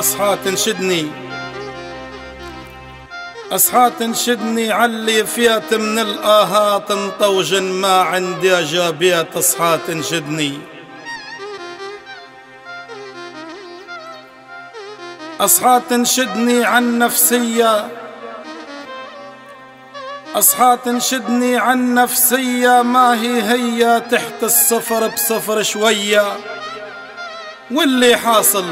أصحى تنشدني. أصحى تنشدني علي فيات من الآهات مطوجن ما عندي أجابيات أصحى تنشدني. أصحى تنشدني عن نفسية. أصحى تنشدني عن نفسية. ما هي هي؟ تحت الصفر بصفر شوية. واللي حاصل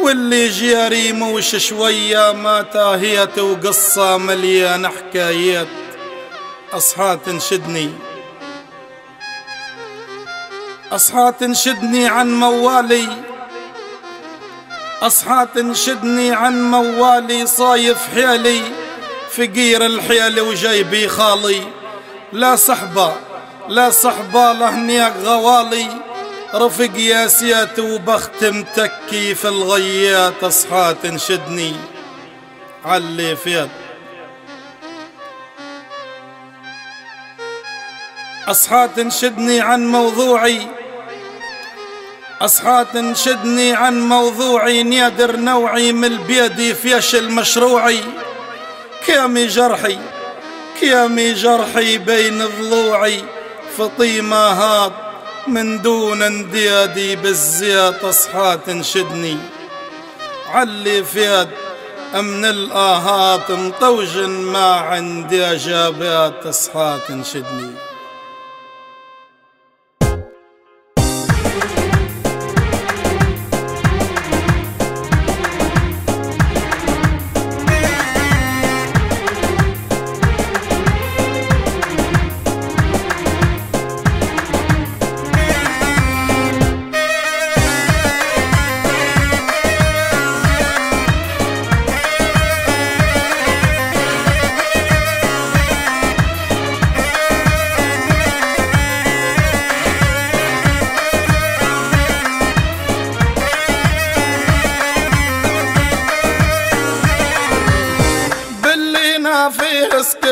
واللي جاري موش شوية ما تاهيت وقصة مليانة حكايات أصحى تنشدني. أصحى تنشدني عن موالي. أصحى تنشدني عن موالي صايف حيلي. فقير الحيل وجايبي خالي. لا صحبة لا صحبة لهنيك غوالي. رفق ياسيات وبخت متكي في الغيات اصحى تنشدني علي فيض اصحى تنشدني عن موضوعي. اصحى تنشدني عن موضوعي نيادر نوعي من بيدي فيش مشروعي كيامي جرحي كيامي جرحي بين ضلوعي. فطيمة هاد من دون انديادي بالزيات اصحى تنشدني. علي فياد من الآهات مطوجن ما عندي أجابات اصحى تنشدني.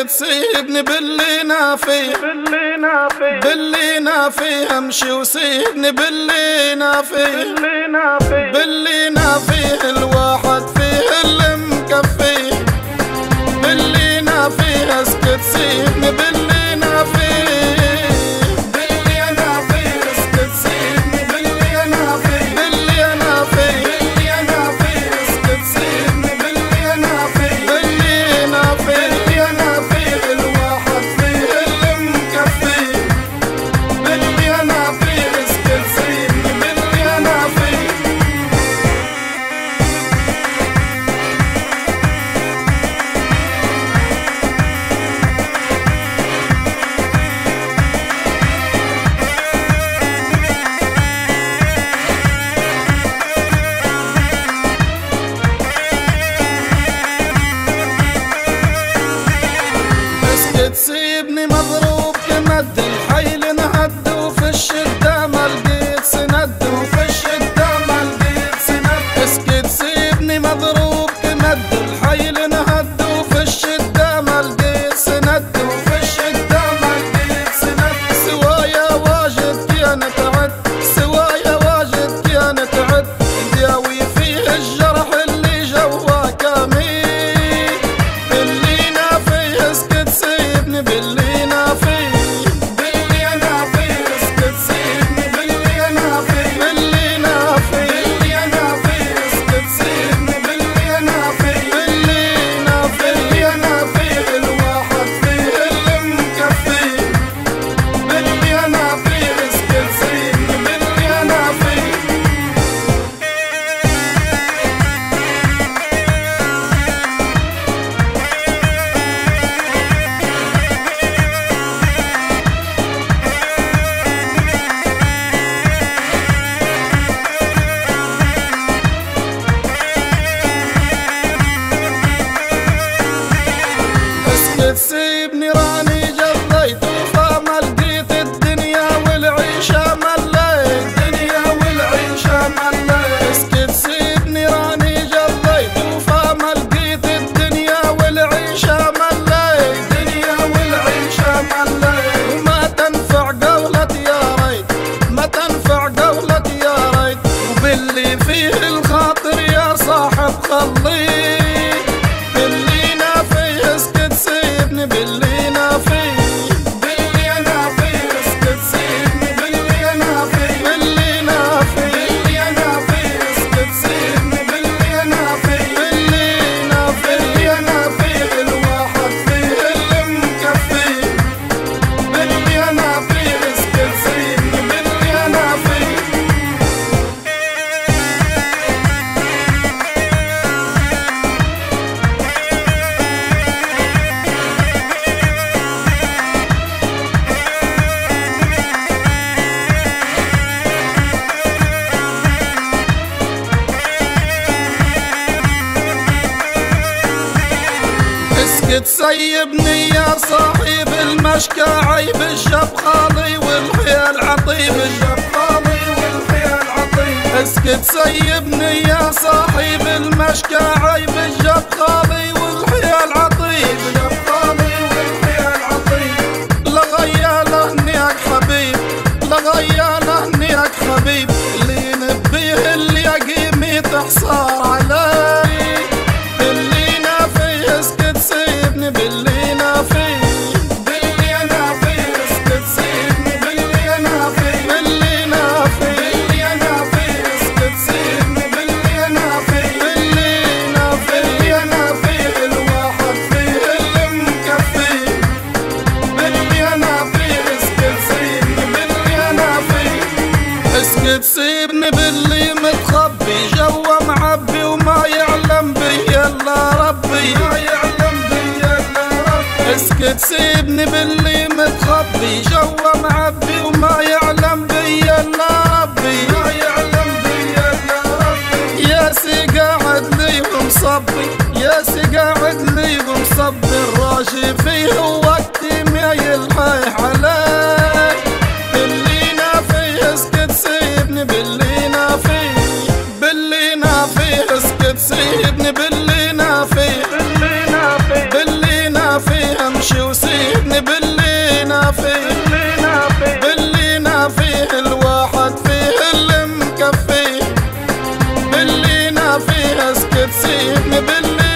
فيه اسكت سيبني باللي فيه باللي فيه باللي فيه أمشي وسيبني باللي فيه باللي فيه باللي فيه الواحد فيه اللي مكفيه باللي فيه أسكت سيبني باللي مضروب كمد اسكت سيبني يا صاحب المشكى عيب الشب خالي والحيل عطيب. الشب خالي والحيل عطيب اسكت سيبني يا صاحب المشكى عيب الشب خالي والحيل عطيب. الشب خالي والحيل عطيب لغياله هنيك حبيب لغياله هنيك حبيب. اللي نبيه اللي يقيمي تحصار اسكت سيبني باللي متخبي. جوا معبي وما يعلم بي إلا ربي. ما يعلم بي الا ربي اسكت سيبني باللي متخبي. جوا معبي وما يعلم بي إلا ربي. ما يعلم فيه امشي وسيبني باللينا فيه باللينا فيه باللينا فيه الواحد فيه اللي مكفيه باللينا فيه اسكت سيبني باللينا